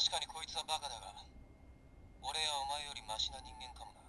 確かにこいつはバカだが俺やお前よりマシな人間かもな。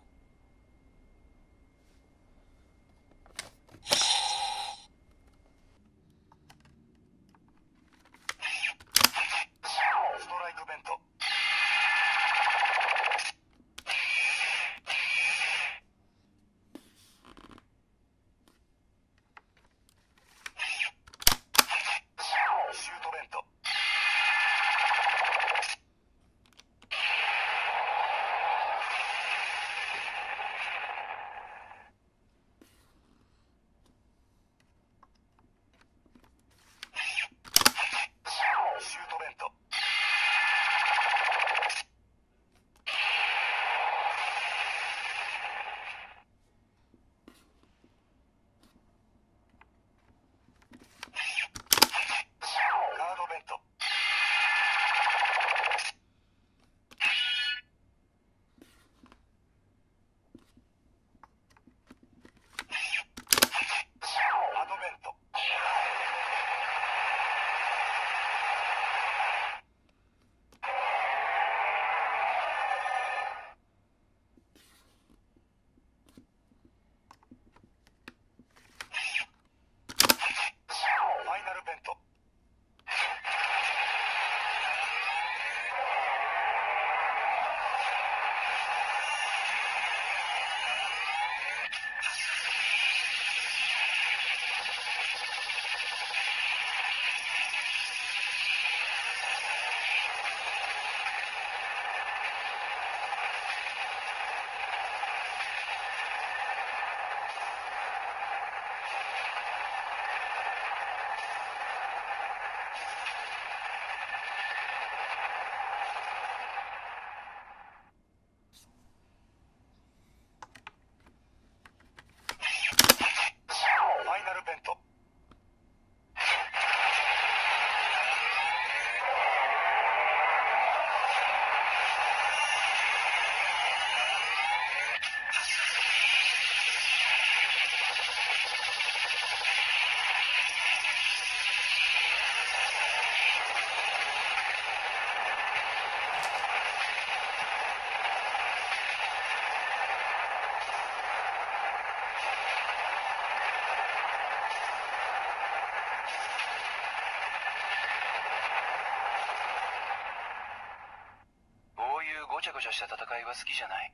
ぐちゃ戦いは好きじゃない。